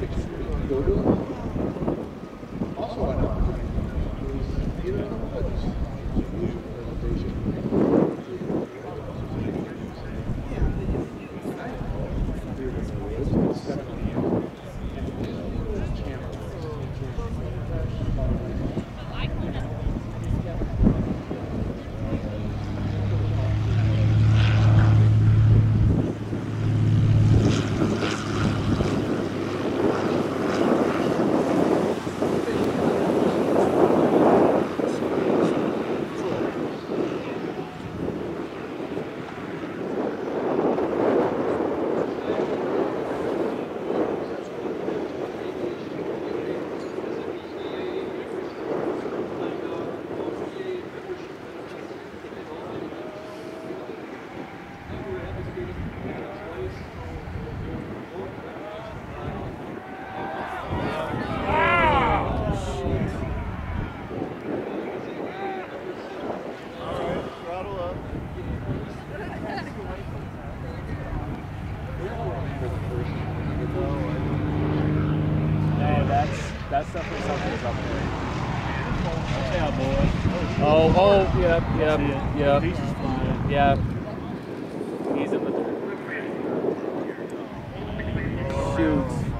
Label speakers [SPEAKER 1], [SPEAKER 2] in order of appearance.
[SPEAKER 1] Thank you.
[SPEAKER 2] No, that's that's definitely something's up there. Yeah, boy. Oh, oh, yep, yep, yep.
[SPEAKER 3] Pieces flying.
[SPEAKER 2] Yep. He's in the dirt. Shoots.